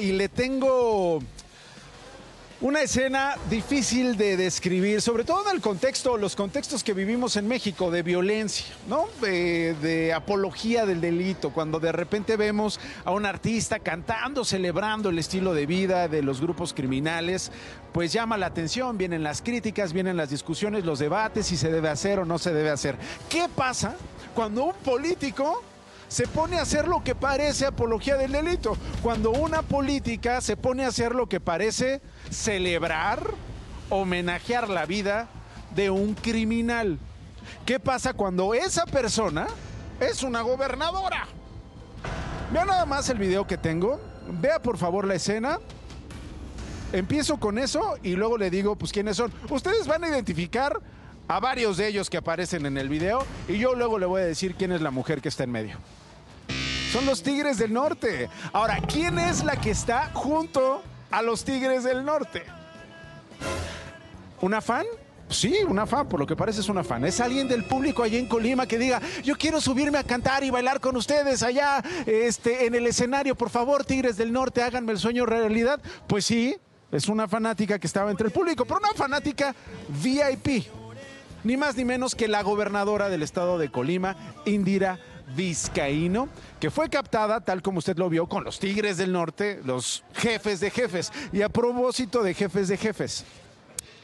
y le tengo una escena difícil de describir, sobre todo en el contexto, los contextos que vivimos en México de violencia, ¿no? De, de, apología del delito, cuando de repente vemos a un artista cantando, celebrando el estilo de vida de los grupos criminales, pues llama la atención, vienen las críticas, vienen las discusiones, los debates, si se debe hacer o no se debe hacer. ¿Qué pasa cuando un político se pone a hacer lo que parece apología del delito. Cuando una política se pone a hacer lo que parece celebrar, homenajear la vida de un criminal. ¿Qué pasa cuando esa persona es una gobernadora? Vea nada más el video que tengo. Vea por favor la escena. Empiezo con eso y luego le digo, pues quiénes son. Ustedes van a identificar a varios de ellos que aparecen en el video y yo luego le voy a decir quién es la mujer que está en medio. Son los Tigres del Norte. Ahora, ¿quién es la que está junto a los Tigres del Norte? ¿Una fan? Sí, una fan, por lo que parece es una fan. Es alguien del público allá en Colima que diga, yo quiero subirme a cantar y bailar con ustedes allá este, en el escenario. Por favor, Tigres del Norte, háganme el sueño realidad. Pues sí, es una fanática que estaba entre el público, pero una fanática VIP ni más ni menos que la gobernadora del estado de Colima, Indira Vizcaíno, que fue captada, tal como usted lo vio, con los Tigres del Norte, los jefes de jefes. Y a propósito de jefes de jefes,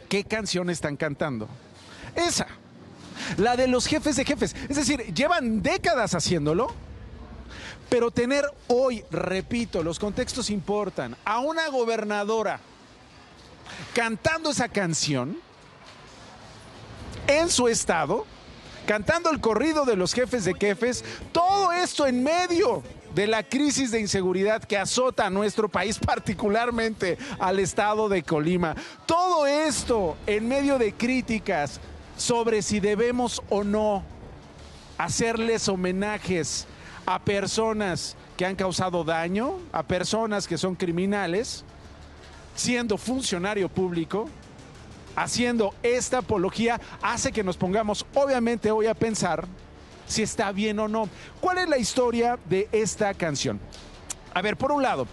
¿qué canción están cantando? Esa, la de los jefes de jefes. Es decir, llevan décadas haciéndolo, pero tener hoy, repito, los contextos importan, a una gobernadora cantando esa canción, en su estado, cantando el corrido de los jefes de jefes, todo esto en medio de la crisis de inseguridad que azota a nuestro país, particularmente al estado de Colima. Todo esto en medio de críticas sobre si debemos o no hacerles homenajes a personas que han causado daño, a personas que son criminales, siendo funcionario público, haciendo esta apología hace que nos pongamos obviamente hoy a pensar si está bien o no. ¿Cuál es la historia de esta canción? A ver, por un lado,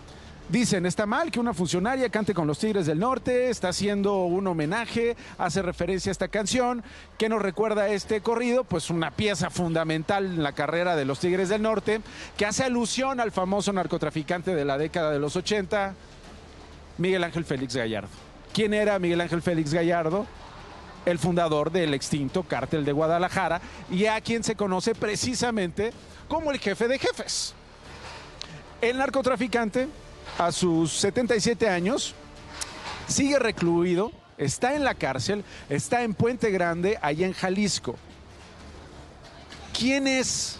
Dicen, está mal que una funcionaria cante con los Tigres del Norte, está haciendo un homenaje, hace referencia a esta canción. ¿Qué nos recuerda este corrido? Pues una pieza fundamental en la carrera de los Tigres del Norte, que hace alusión al famoso narcotraficante de la década de los 80, Miguel Ángel Félix Gallardo. ¿Quién era Miguel Ángel Félix Gallardo? El fundador del extinto cártel de Guadalajara y a quien se conoce precisamente como el jefe de jefes. El narcotraficante, a sus 77 años, sigue recluido, está en la cárcel, está en Puente Grande, allá en Jalisco. ¿Quién es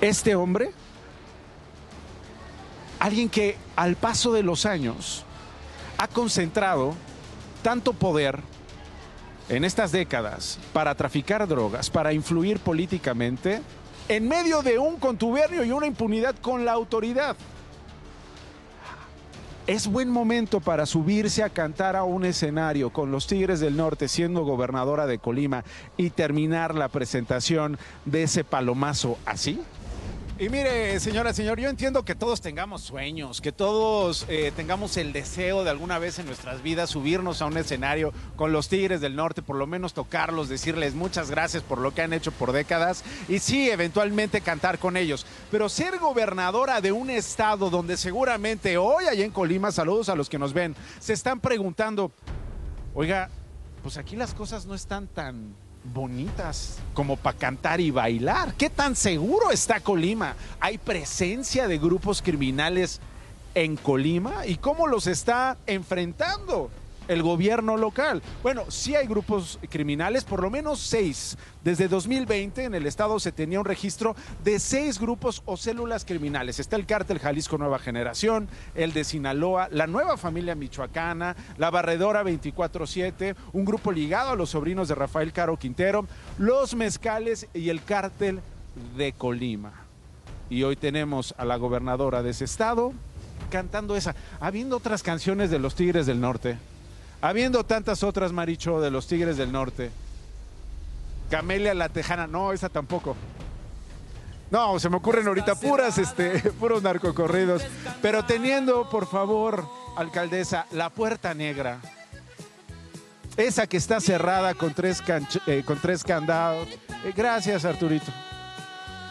este hombre? Alguien que al paso de los años ha concentrado tanto poder en estas décadas para traficar drogas, para influir políticamente, en medio de un contubernio y una impunidad con la autoridad. Es buen momento para subirse a cantar a un escenario con los Tigres del Norte siendo gobernadora de Colima y terminar la presentación de ese palomazo así. Y mire, señora, señor, yo entiendo que todos tengamos sueños, que todos eh, tengamos el deseo de alguna vez en nuestras vidas subirnos a un escenario con los Tigres del Norte, por lo menos tocarlos, decirles muchas gracias por lo que han hecho por décadas y sí, eventualmente cantar con ellos. Pero ser gobernadora de un estado donde seguramente hoy, allá en Colima, saludos a los que nos ven, se están preguntando, oiga, pues aquí las cosas no están tan bonitas como para cantar y bailar. ¿Qué tan seguro está Colima? ¿Hay presencia de grupos criminales en Colima? ¿Y cómo los está enfrentando? El gobierno local. Bueno, sí hay grupos criminales, por lo menos seis. Desde 2020 en el estado se tenía un registro de seis grupos o células criminales. Está el cártel Jalisco Nueva Generación, el de Sinaloa, la nueva familia michoacana, la Barredora 24-7, un grupo ligado a los sobrinos de Rafael Caro Quintero, los mezcales y el cártel de Colima. Y hoy tenemos a la gobernadora de ese estado cantando esa, habiendo otras canciones de los Tigres del Norte. Habiendo tantas otras, Maricho, de los Tigres del Norte. Camelia la Tejana, no, esa tampoco. No, se me ocurren ahorita puras, este, puros narcocorridos. Pero teniendo, por favor, alcaldesa, la puerta negra. Esa que está cerrada con tres, eh, con tres candados. Eh, gracias, Arturito.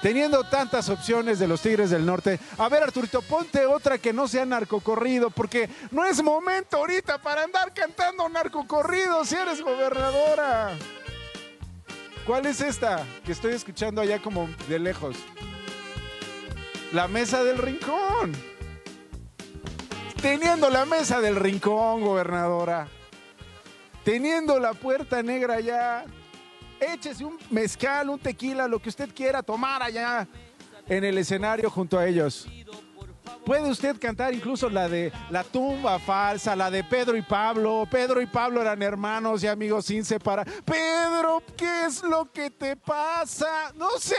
Teniendo tantas opciones de los Tigres del Norte. A ver, Arturito, ponte otra que no sea narcocorrido, porque no es momento ahorita para andar cantando narcocorrido si eres gobernadora. ¿Cuál es esta que estoy escuchando allá como de lejos? La mesa del rincón. Teniendo la mesa del rincón, gobernadora. Teniendo la puerta negra allá. Échese un mezcal, un tequila, lo que usted quiera tomar allá en el escenario junto a ellos. Puede usted cantar incluso la de La tumba falsa, la de Pedro y Pablo. Pedro y Pablo eran hermanos y amigos sin separar. Pedro, ¿qué es lo que te pasa? No sé.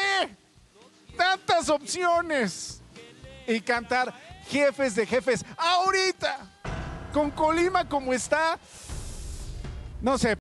Tantas opciones. Y cantar jefes de jefes. Ahorita, con Colima como está, no sé.